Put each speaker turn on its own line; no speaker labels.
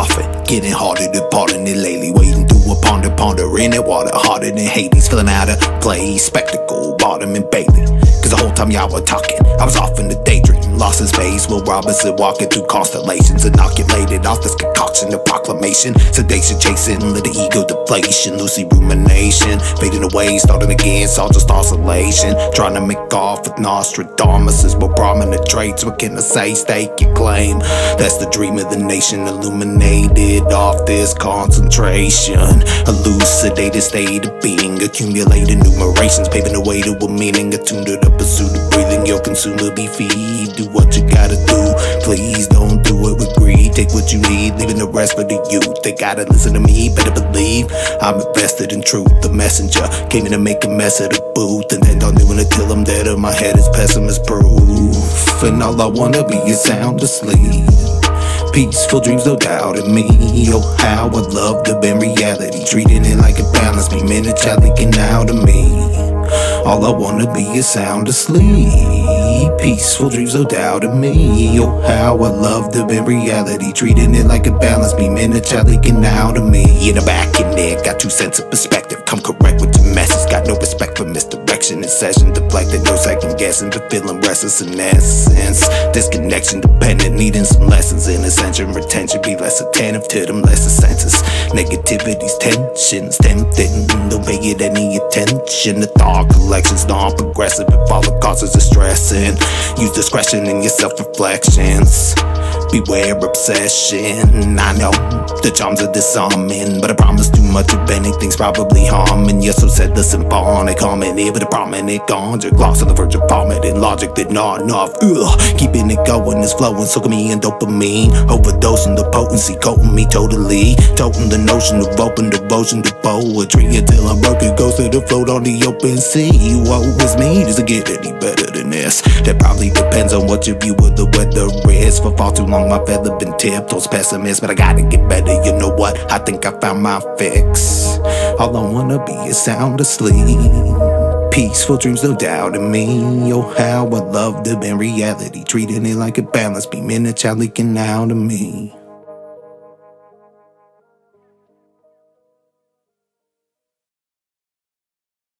often. Getting harder to pardon it lately. Wading through a ponder, pondering it. Water harder than Hades. Feeling out of place. Spectacle, Barnum and Bailey. Cause the whole time y'all were talking, I was off in the daydream. Lost in space, Will Robinson walking through constellations. Inoculated off this of proclamation. Sedation chasing, let the ego deflation. Lucy rumination, fading away, starting again. Saw just oscillation. Trying to make off with Nostradamus. Is more prominent traits. What can I say? Stake your claim. That's the dream of the nation. Illuminated off this concentration. Elucidated state of being. Accumulated numerations. Paving the way to a meaning. Attuned to the pursuit of breathing. Your consumer be feed. Do what you gotta do. Please don't do it with greed. Take what you need, leaving the rest for the youth. They gotta listen to me, better believe. I'm invested in truth. The messenger came in to make a mess of the booth. And then don't even until I'm dead. In my head is pessimist proof. And all I wanna be is sound asleep. Peaceful dreams, no doubt in me. Oh, how I love the been reality. Treating it like a balance, me minute child leaking out of me. All I wanna be is sound asleep. Peaceful dreams, no doubt in me. Oh, how I love the been reality. Treating it like a balance, me minute child leaking out of me. In the back and neck, got two sense of perspective. Come correct with your message. Got no respect for misdirection in session. Deflected, no second guessing, but feeling restless in essence. Disconnection dependent, needing some lessons in ascension. Retention, less attentive to them lesser senses. Negativity's tensions, tempting. Don't pay it any attention. The thought collection's non progressive. If all the causes are stressing, use discretion in your self reflections. Beware obsession. I know the charms are disarming, but I promise too much of anything's probably harming. You're so said the symphonic harmony, but a prominent conjure gloss on the verge of vomiting. Logic did not enough. Ugh, keeping it going is flowing, soaking me in dopamine. Overdosing the potency, coating me totally. Toting the notion of open devotion to poetry until I'm it, Goes to float on the open sea. Woe is me, does it get any better than this? That probably depends on what your view of the weather is. For far too long, my feather been tipped Those pessimists, but I gotta get better. You know what? I think I found my fix. All I wanna be is sound asleep. Peaceful dreams, no doubt in me. Oh, how I love the in reality. Treating it like a balance beam in a child leaking out of me.